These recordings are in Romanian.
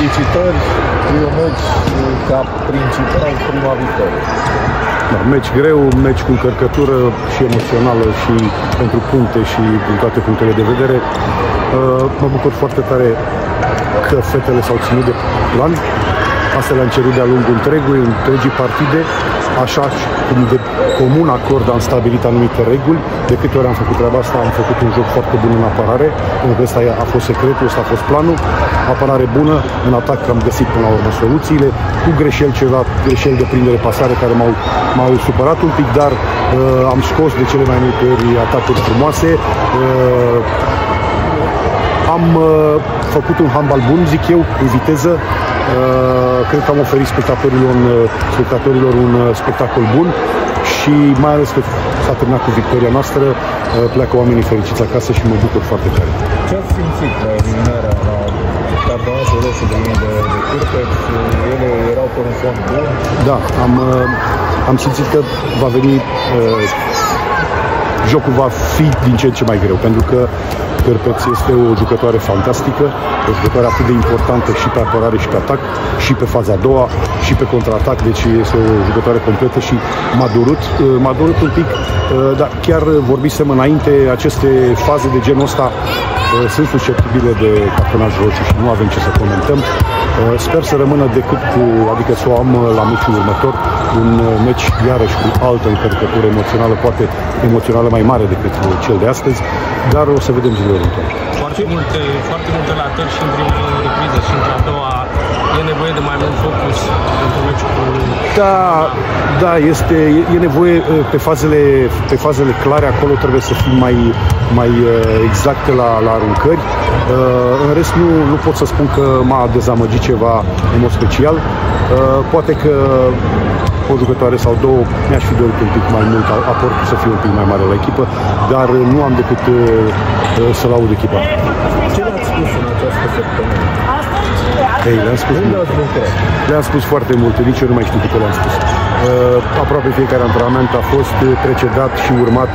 felicitări, e un meci ca principal, prima victorie. Da, meci greu, meci cu încărcătură și emoțională și pentru puncte și din toate punctele de vedere. Uh, mă bucur foarte tare că fetele s-au ținut de plan. Asta le-am cerut de-a lungul întregului, întregii partide așa cum de comun acord am stabilit anumite reguli. De câte ori am făcut treaba asta, am făcut un joc foarte bun în apărare, pentru că ăsta a fost secretul, ăsta a fost planul. Apărare bună, în atac am găsit până la urmă soluțiile, cu greșeli ceva, greșeli de prindere pasare care m-au, m-au supărat un pic, dar uh, am scos de cele mai multe ori atacuri frumoase. Uh, am uh, făcut un handbal bun, zic eu, în viteză, Uh, cred că am oferit spectatorilor un, uh, spectatorilor un uh, spectacol bun și mai ales că s-a terminat cu victoria noastră, pleacă oamenii fericiți acasă și mă bucur foarte tare. Ce ați simțit la eliminarea la cartonașul roșu de mine de, de Cârpeț? Ele erau pe un fond bun? Da, am, am simțit că va veni uh, jocul va fi din ce în ce mai greu, pentru că Cârpeț este o jucătoare fantastică, o jucătoare atât de importantă și pe apărare și pe atac, și pe faza a doua, și pe contraatac, deci este o jucătoare completă și m-a durut, m-a durut un pic, dar chiar vorbisem înainte, aceste faze de genul ăsta sunt susceptibile de cartonaj roșu și nu avem ce să comentăm. Sper să rămână decât cu, adică să o am la meciul următor, un meci iarăși cu altă încărcătură emoțională, poate emoțională mai mare decât cel de astăzi, dar o să vedem zilele următoare. Foarte multe, foarte multe latări și în prima repriză și în a doua e nevoie de mai mult focus pentru meciul cu... Da, da, este, e nevoie pe fazele, pe fazele clare, acolo trebuie să fim mai, mai exacte la, la aruncări. În rest nu, nu pot să spun că m-a dezamăgit ceva în mod special. Poate că o jucătoare sau două, mi-aș fi dorit un pic mai mult, aportul să fie un pic mai mare la echipă, dar nu am decât uh, uh să laud echipa. Ce le-ați spus în această săptămână? Ei, le-am spus, le-am spus foarte multe, nici eu nu mai știu câte le-am spus. Uh, aproape fiecare antrenament a fost precedat și urmat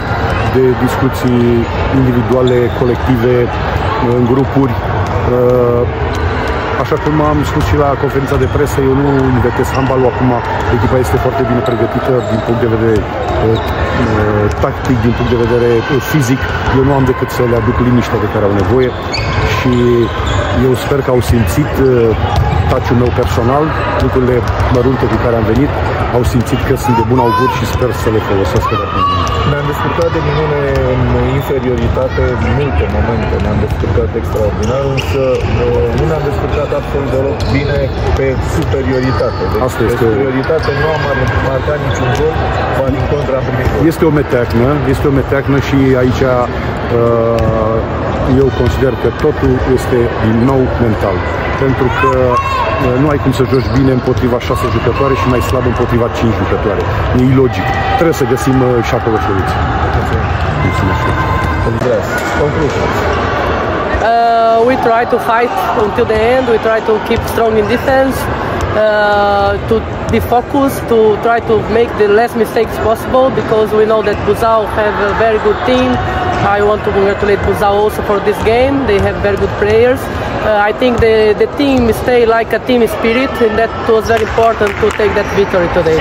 de discuții individuale, colective, în grupuri. Uh, Așa cum am spus și la conferința de presă, eu nu invertesc handbalul acum. Echipa este foarte bine pregătită din punct de vedere uh, uh, tactic, din punct de vedere uh, fizic. Eu nu am decât să le aduc liniștea de care au nevoie și eu sper că au simțit uh, taciul meu personal, lucrurile mărunte cu care am venit, au simțit că sunt de bun augur și sper să le folosesc de acum. Ne-am descurcat de minune în inferioritate multe momente, ne-am descurcat extraordinar, însă nu ne-am descurcat absolut deloc bine pe superioritate. Deci Asta este... pe superioritate nu am marcat niciun gol, ba din contra am primit Este o meteacnă, este o meteacnă și aici uh, eu consider că totul este din nou mental. Pentru că uh, nu ai cum să joci bine împotriva șase jucătoare și mai slab împotriva cinci jucătoare. E ilogic. Trebuie să găsim uh, și acolo soluții. Mulțumesc. Uh, we try to fight until the end. We try to keep strong in defense. Uh, to be focused, to try to make the less mistakes possible because we know that Buzao have a very good team. I want to congratulate Buzao also for this game. They have very good players. Uh, I think the, the team stay like a team spirit and that was very important to take that victory today.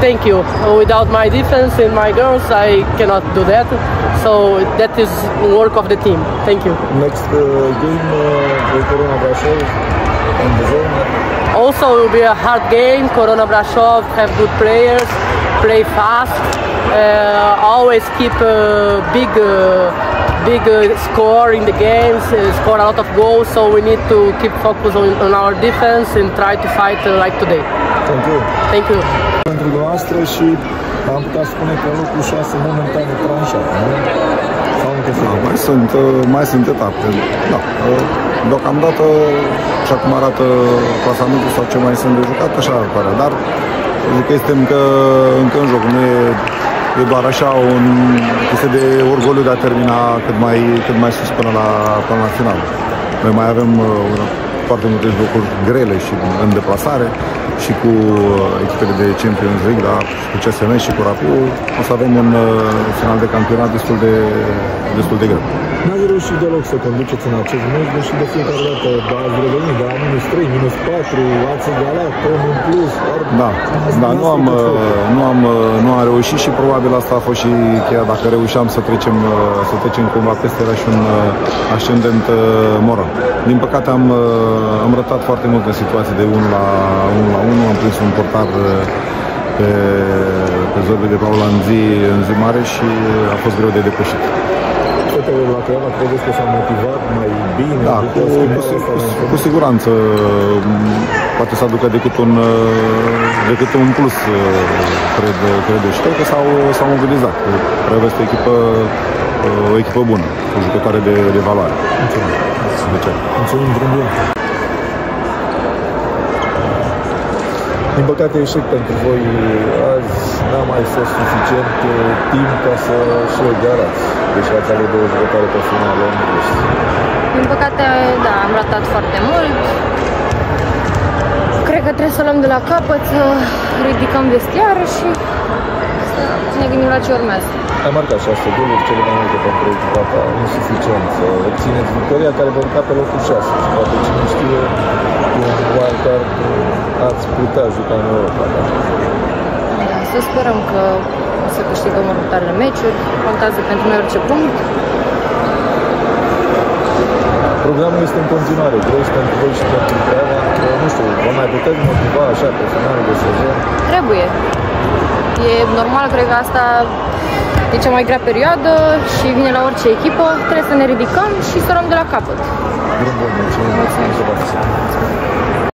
Thank you. Without my defense and my girls, I cannot do that. So that is work of the team. Thank you. Next uh, game uh, Corona Brasov on the zone. Also, it will be a hard game. Corona Brasov have good players, play fast, uh, always keep a big. Uh, big uh, score in the games, uh, score a lot of goals, so we need to keep focus on, on our defense and try to fight uh, like today. Thank you. Thank you. Pentru noastră și am putea spune că locul 6 momentan e tranșat, nu? Sau încă da, mai sunt, mai sunt etape. Da. Deocamdată, și acum arată clasamentul sau ce mai sunt de jucat, așa pare, dar zic că este încă, încă în joc, nu e e doar așa un chestie de orgoliu de a termina cât mai, cât mai sus până la, până la final. Noi mai avem uh, foarte multe lucruri grele și în deplasare și cu uh, echipele de Champions League, da, cu CSM și cu Rapiu, o să avem un uh, final de campionat destul de, destul de greu. N-ați reușit deloc să conduceți în acest meci, deși de fiecare dată ați revenit de la minus 3, minus 4, ați egalat, om în plus. Dar Da, da, nu am, uh, nu am, uh, nu am reușit și probabil asta a fost și cheia dacă reușeam să trecem, uh, să trecem cumva peste era și un uh, ascendent uh, moral. Din păcate am, uh, am rătat foarte multe situații de 1 la 1 la 1, am prins un portar uh, pe, pe Zorbe de Paula în zi, în zi mare și a fost greu de depășit. Fetele la Craiova credeți că s-au motivat mai bine? Da, după cu, cu, schimbarea cu, asta cu siguranță m, poate să aducă decât un, uh, decât un plus, uh, cred, cred eu. Și cred că s-au, s-au mobilizat. Craiova este o echipă, uh, o echipă bună, o jucătoare de, de valoare. De ce? Mulțumim, Din păcate, eșec pentru voi azi n-a mai fost suficient uh, timp ca să și egalați. Deci ați ale două jucătoare pe finală în plus. Din păcate, da, am ratat foarte mult. Cred că trebuie să luăm de la capăt, să ridicăm vestiarul și să ne gândim la ce urmează. Ai marcat șase goluri, cele mai multe pentru echipa ta, insuficient să obțineți victoria care vă urca pe locul 6 și poate cine știe, cu un wildcard ați putea juca în Europa. Da? Da, să sperăm că o să câștigăm următoarele meciuri. Contează pentru noi orice punct. Programul este în continuare greu și pentru voi și pentru Craiova. Nu știu, vă mai puteți motiva așa pe finalul de sezon? Trebuie. E normal, cred că asta e cea mai grea perioadă și vine la orice echipă. Trebuie să ne ridicăm și să luăm de la capăt. Drum bun, mulțumim. Mulțumim. Mulțumim.